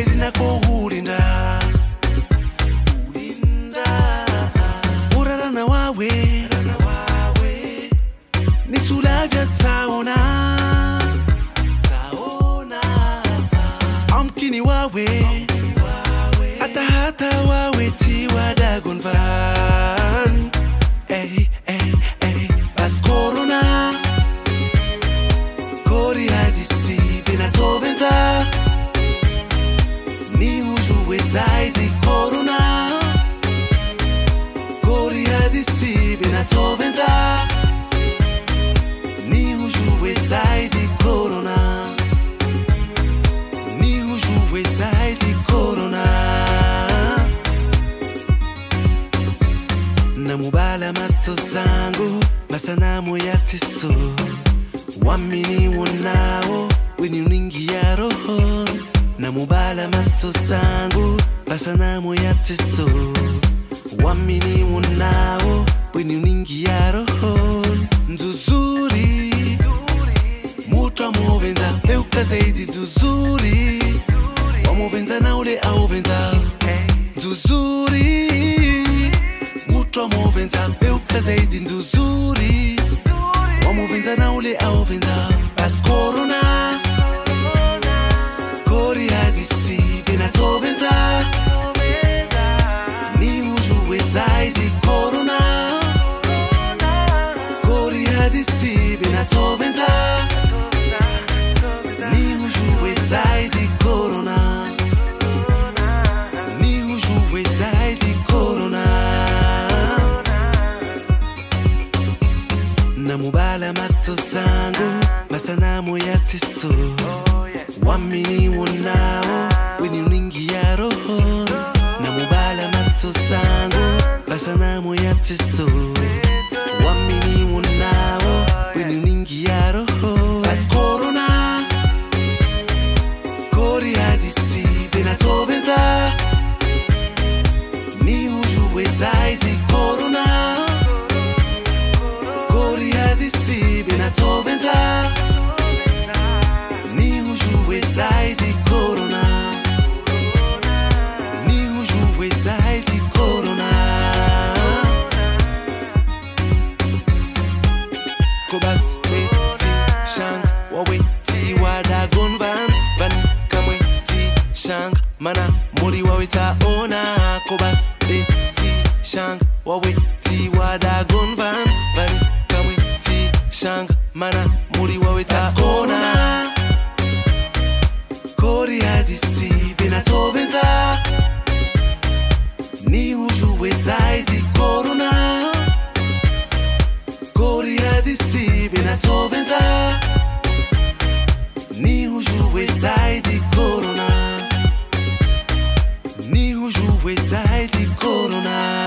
waweli nako hulinda. Urarana wawe. Nisulavya taona. Amkini wawe. Hata hata wawe tiwa namubala mato zangu masanamu ya teso. Wamini wonao weni uningia roho. Na mubala mato zangu masanamu ya teso. Wamini wonao weni uningia roho. Nzuzuri mutwa muvenza peuka zaidi nzuzuri Eu I'm milk as aiding zoo. Mato zangu masanamu ya teso wamini wonao weni uningia roho. Namubala mato zangu masanamu ya teso kona. muri wawe takona kori hadisi benatovenza ni ujuwe zaidi korona. Kori hadisi benatovenza ni ujuwe zaidi korona. Ni ujuwe zaidi korona.